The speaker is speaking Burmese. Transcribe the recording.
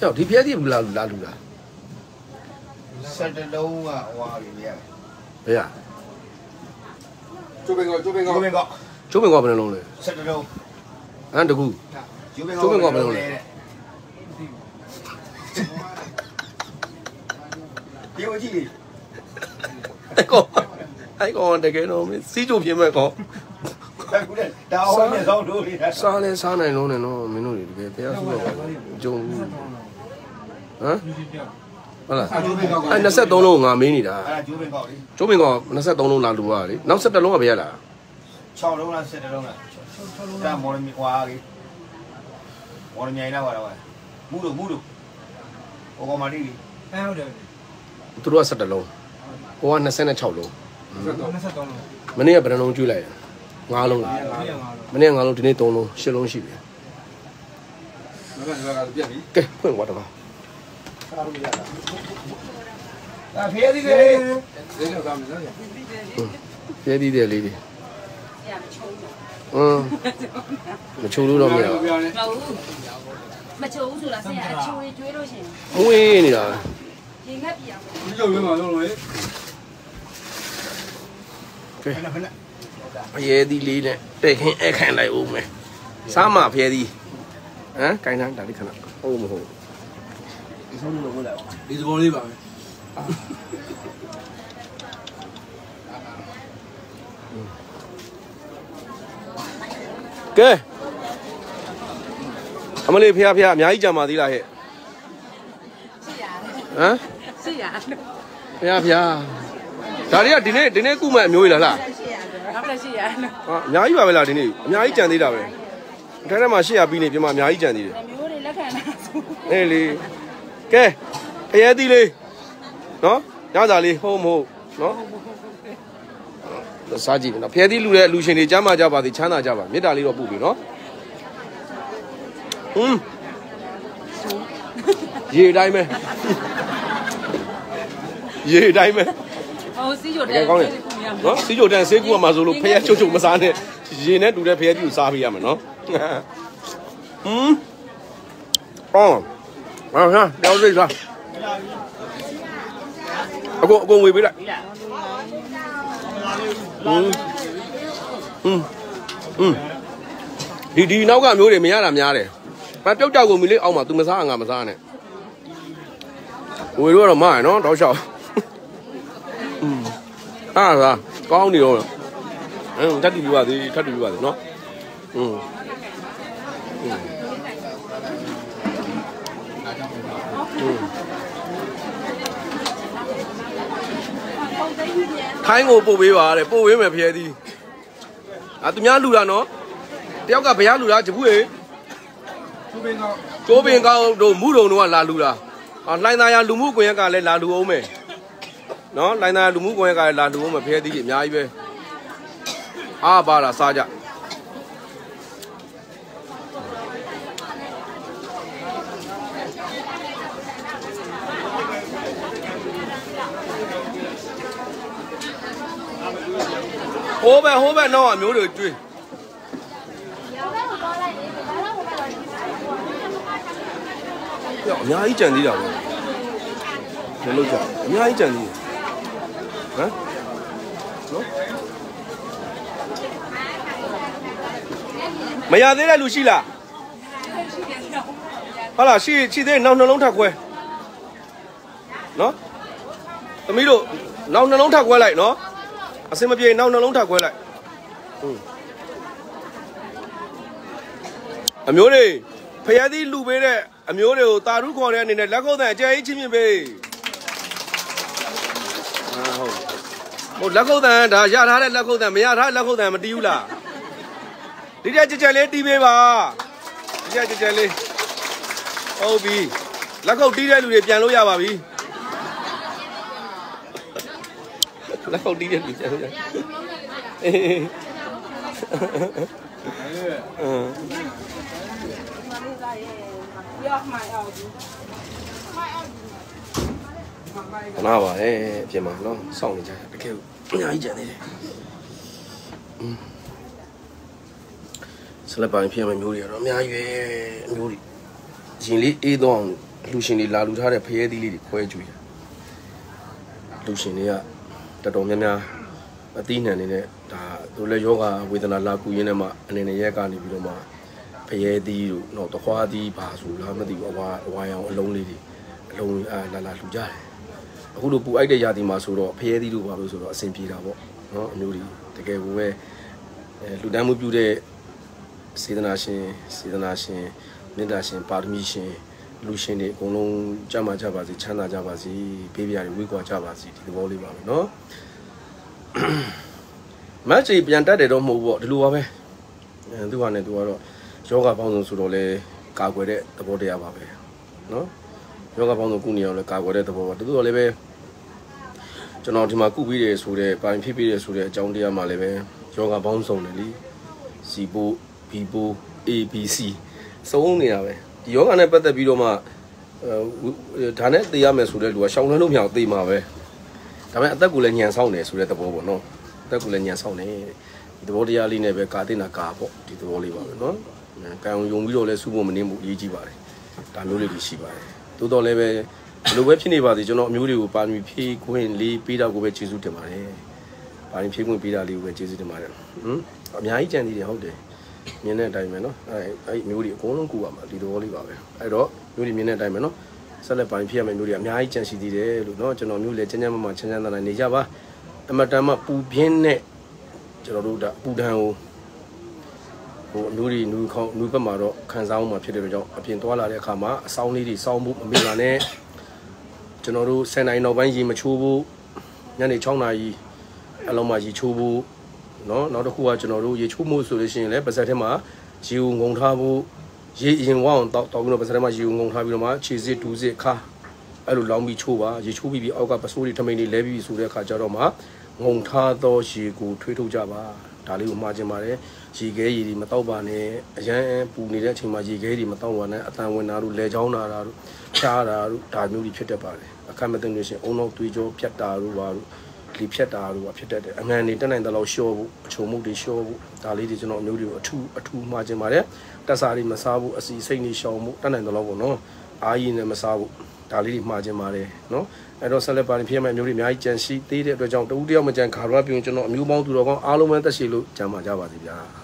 ဟောဒီဖျက်သီးဘူးလားလာလူလားဆက်တလုံးကဟွာပြီဗျာဘယ်ရကျိုးပင်ကောကျိုးပင်ကောကျိုးပင်ကောကျိုးပင်ကောဘယ်နှလုံးလဲဆက်တလုံးဟမ်တကူကျိုးပင်ကျိုးပင်ကောဘယ်လိုလဲဒီဝကြည့်လေအဲ့ကောအဲ့ကောတကယ်တော့မင်းစီးကြိုပြင်းမဲ့ကောအခုတည်းဒါအောင်နေတော့တို့နေတာစားလဲစားနိုင်လုံးနဲ့နော်မင်းတို့တွေတကယ်တရားစုတော့ဂျုံဘူး ဟမ်ဟုတ်လားကျိုးပင်ကောကအဲ့23လုံးကိုငါမင်းနေတာအဲ့ဒါကျိုးပင်ကောလေကျိုးပင်ကော23လုံးလာလူပါလေနောက်17လုံးကဘယ်ရလား6လုံးလားဆက်တလုံးလားဒါမော်ရမီဟွာကြီးမော်ရမီနိုင်တော့ပါမူလို့မူလို့ဟိုကောင်မလေးအဲဟုတ်တယ်သူတို့က17လုံးကိုက26လုံး23လုံးမနေ့ကဘယ်နှလုံးကျွေးလိုက်လဲ9လုံးလားပြည့်အောင်တော့မနေ့က9လုံးဒီနေ့3လုံး10လုံးရှိပြီမကလည်းကပြ က်ပြီကဲဖွင့်သွားတော့ဒါဖေးသေးတယ်ဒီတော့ကမ်းနော်ပြဲပြီးတယ်လေးတွေอืมမချိုးလို့တော့မရဘူးပြောနေမဟုတ်ဘူးမချိုးဘူးဆိုတာဆရာအချိုးတွေကျွေးလို့ရှိရင်မွေးနေတာရေငတ်ပြအောင်ဒီကျုပ်ရင်းမှာလုံးလို့ကဲဖရဲသီးလေးနဲ့တဲ့ခင်းအခန့်လိုက်ဦးမယ်စားမှာဖရဲသီးဟမ်ကိုင်းတိုင်းဒါလေးခဏဟုတ်မဟုတ် ဒီဆုံးလို့ဟုတ်လားဒီသဘောလေးပါပဲကဲအမလေးဖះဖះအများကြီးကြာပါသေးလားဟဲ့ရှိရတယ်ဟမ်ရှိရတယ်ဖះဖះဒါတွေကဒီနေ့ဒီနေ့ကုမဲ့အမျိုးကြီးလားလားရှိရတယ်ဟုတ်တယ်ရှိရတယ်ဟာအများကြီးပါပဲလားဒီနေ့အများကြီးကြံသေးတာပဲအထဲထဲမှာ800ပြီးနေပြင်မှာအများကြီးကြံသေးတယ်မျိုးတွေလက်ခံတာဆိုအေးလေ ကဲဖရဲသီးလေးနော်ညစာလေးဟုတ်မဟုတ်နော်စားကြည့်နော်ဖရဲသီးလူတဲ့လူရှင်တွေကြားမှာကြပါသည်ချမ်းသာကြပါမေတ္တာလေးတော့ပို့ပြီနော်ဟွန်းရေတိုင်းပဲရေတိုင်းပဲဟိုစီးကြိုတတဲ့ကယ်ကောင်းတယ်နော်စီးကြိုတန်ဆေးကူကမှာဆိုလို့ဖရဲချုပ်ချုပ်မစားနဲ့ရေနဲ့တူတဲ့ဖရဲသီးကိုစားပေးရမယ်နော်ဟွန်းအော် ဟာဟာတောက်စိတ်စားအကုန်အကုန်ဝေပေးလိုက်ဟွန်းဟွန်းဟွန်းဒီဒီနောက်ကမျိုးတွေမရတာများတယ်။ဘာပျောက်ကြောက်ကုန်ပြီလေအောက်မှာ तू မစားငါမစားနဲ့။ဝေတော့တော့မရနော်တောက်လျှောက်။อืมအားသာကောင်းနေတော့။အင်းတတ်တူပြပါသေးတတ်တူပြပါသေးနော်။อืม อืมထိုင်းကိုပို့ပေးပါတဲ့ပို့ပေးမယ်ဖျဲသည်။အာသူများလူတာနော်။တယောက်ကဘရားလူတာဂျပူရေကျိုးပင်ကောကျိုးပင်ကောင်းတို့မူတုံတို့ကလာလူတာအာလိုင်းသားရလူမှုကွန်ရက်ကလည်းလာလူအောင်မယ်နော်လိုင်းသားရလူမှုကွန်ရက်ကလည်းလာလူအောင်မယ်ဖဲသီးကြီးအများကြီးပဲအားပါတာစားကြ ဟိုးပဲဟိုးပဲတော့အမျိုးတွေကျွေးပြောအများကြီးကြံသေးတာပဲဘယ်လိုကြအများကြီးကြံသေးတယ်ဟမ်နော်မရသေးတဲ့လူရှိလားဟုတ်လားရှိရှိသေးနောက်နှလုံးထပ်ခွဲနော်သမီးတို့နောက်နှလုံးထပ်ခွဲလိုက်နော် အစင်မပြေနောက်နှလုံးထပ်ခွဲလိုက်ဟုတ်အမျိုးတွေဖျက်သီးလူပေးတဲ့အမျိုးတွေကိုတာရုခေါ်တဲ့အနေနဲ့လက်ခုပ်တန်အကျယ်ကြီးချင်းမြင်ပေးဟာဟုတ်ဟိုလက်ခုပ်တန်ဒါရထားတဲ့လက်ခုပ်တန်မရထားတဲ့လက်ခုပ်တန်မတီးဘူးလားဒီတက်ကြက်ကြက်လေးတီးပေးပါဒီတက်ကြက်ကြက်လေးဟုတ်ပြီလက်ခုပ်တီးတဲ့လူတွေပြန်လို့ရပါပြီ လက်ခုပ်တီးတဲ့လူပြန်လို့ရအေးအင်းပြောမှအောင်ဘူးခနာပါလေအပြင်မှာနော်စောင့်နေကြတယ်တကယ်အများကြီးကြံနေတယ်อืมဆလပ်ပိုင်းဖြစ်မဲ့မျိုးတွေကတော့အများကြီးပဲအမျိုးတွေရင်လေးအေးတော့အောင်လူရှင်တွေလာလူထားတဲ့ဖရဲသီးလေးတွေခွဲကြွေးလူရှင်တွေက တော်တော်များများအသီးနှံနေတဲ့ဒါသူလည်းယောဂဝေဒနာလာကူရင်းနဲ့မှအနေနဲ့ရက်ကနေပြီးတော့မှဖရဲသီးတို့တော့တခွားသီးပါဆိုလားမသိဘူးအဝါအဝါရောင်အလုံးလေးတွေအလုံးအာလာလာလူကြတယ်အခုလိုပူအိုက်တဲ့ရာသီမှာဆိုတော့ဖရဲသီးတို့ပါလို့ဆိုတော့အဆင်ပြေတာပေါ့နော်အမျိုးကြီးတကယ်ကိုပဲအဲလူတန်းမှုပြုတဲ့စေတနာရှင်စေတနာရှင်မေတ္တာရှင်ပါရမီရှင် လူရှင်တွေအကုန်လုံးကြမ်းမာကြပါစေချမ်းသာကြပါစေပေးပြရတယ်ဝေးကွာကြပါစေဒီသဘောလေးပါပဲเนาะမတ်ကြီးပြန်တက်တယ်တော့မဟုတ်ဘူးပေါ့ဒီလိုပါပဲအဲသူကလည်းသူကတော့ယောဂပေါင်းစုံဆိုတော့လေကာကွယ်တဲ့သဘောတရားပါပဲเนาะယောဂပေါင်းစုံကုနေအောင်လည်းကာကွယ်တဲ့သဘောပါတူတူတော့လည်းပဲကျွန်တော်ဒီမှာကုပြီးတယ်ဆိုတဲ့ပိုင်ဖြစ်ပြီးတယ်ဆိုတဲ့အကြောင်းတရားမှလည်းပဲယောဂပေါင်းစုံတယ်လीစီပိုး B ပိုး ABC စုံနေတာပဲ ဒီယောဂနဲ့ပတ်သက်ပြီးတော့မှအဲဒါနဲ့သိရမယ်ဆိုတဲ့လူကရှောင်းလွှဲလို့မရအောင်သိမှာပဲဒါပေမဲ့အသက်ကိုလည်းညံဆောင်တယ်ဆိုတဲ့သဘောပေါ့နော်အသက်ကိုလည်းညံဆောင်တယ်ဒီသဘောတရားလေးနဲ့ပဲကာတင်တာကာပေါ့ဒီသဘောလေးပါပဲနော်ကံယုံပြီးတော့လဲစုဖို့မနေမှုအရေးကြီးပါတယ်ဒါမျိုးလေးတွေရှိပါတယ်သို့တော်လည်းပဲဘယ်လိုပဲဖြစ်နေပါစေကျွန်တော်အမျိုးတွေကိုပါမီဖြည့်ခွင့်လေးပေးတာကိုပဲကျေးဇူးတင်ပါတယ်ပါမီဖြည့်ခွင့်ပေးတာလေးကိုပဲကျေးဇူးတင်ပါတယ်ဟမ်အများကြီးကြံသေးတယ်ဟုတ်တယ် မြင်တဲ့အတိုင်းပဲเนาะအဲအဲ့မျိုးတွေအကုန်လုံးကူရမှာဒီသဘောလေးပါပဲအဲ့တော့မျိုးတွေမြင်တဲ့အတိုင်းပဲเนาะဆက်လက်ပိုင်းဖြစ်ရမယ့်မျိုးတွေအများကြီးကြံရှိသေးတယ်လို့เนาะကျွန်တော်မျိုးလေချမ်းချမ်းမမချမ်းချမ်းသာသာနေကြပါအမတန်မှပူပြင်းတဲ့ကျွန်တော်တို့ဒါပူဒဏ်ကိုဟိုအမျိုးတွေနူခေါနူဘက်မှာတော့ခံစားအောင်မှာဖြစ်တဲ့အတွက်ကြောင့်အပြင်သွားလာတဲ့အခါမှာအဆောင်လေးတွေစောင်းဖို့မမေ့ပါနဲ့ကျွန်တော်တို့10နိုင်နောက်ပိုင်းရေမချိုးဖို့ညနေ6နာရီအလုံးမှာရေချိုးဖို့ နော်နောက်တစ်ခုကကျွန်တော်တို့ရေချိုးမှုဆိုလို့ရှိရင်လည်းပါဇက်ထဲမှာရေကိုငုံထားဖို့ရေအရင်ဝအောင်တောက်တောက်ပြီးတော့ပါဇက်ထဲမှာရေကိုငုံထားပြီးတော့မှခြေစစ်ဒူးစစ်ခါအဲ့လိုလောင်းပြီးချိုးပါရေချိုးပြီးပြီးအောက်ကပစိုးတွေထမိန်တွေလဲပြီးဆိုတဲ့အခါကျတော့မှငုံထားသောရေကိုထွေးထုတ်ကြပါဒါလေးကိုမှားခြင်းပါတယ်ရေခဲရေတွေမတောက်ပါနဲ့အရန်ပူနေတဲ့အချိန်မှာရေခဲတွေမတောက်ပါနဲ့အတန်ဝင်တာတို့လဲချောင်းတာတို့ချားတာတို့ဒါမျိုးတွေဖြစ်တတ်ပါတယ်အခက်မသိလို့ရှိရင်အုံနောက်သွေးကြောပြတ်တာတို့ပါတို့ လီဖြတ်တာတို့ပါဖြစ်တတ်တယ်အငံနေတက်နိုင်တဲ့လောက်ရှော့ဖို့အချုံမှုတွေရှော့ဖို့ဒါလေးတွေကျွန်တော်မျိုးတွေကိုအထူးအထူးမှားခြင်းပါတယ်တက်စာတွေမစားဘူးအစီစိတ်နေရှောင်မှုတက်နိုင်တဲ့လောက်ပေါ့နော်အာကြီးနဲ့မစားဘူးဒါလေးတွေမှားခြင်းပါတယ်နော်အဲ့တော့ဆက်လက်ပါရင်ဖြစ်မဲ့မျိုးတွေအများကြီးကြံရှိသေးတဲ့အတွက်ကြောင့်တဦးတယောက်မကြံခါရဝပြုံကျွန်တော်အမျိုးပေါင်းသူတော်ကောင်းအားလုံးပဲတက်ရှိလို့ကြံပါကြပါစေဗျာ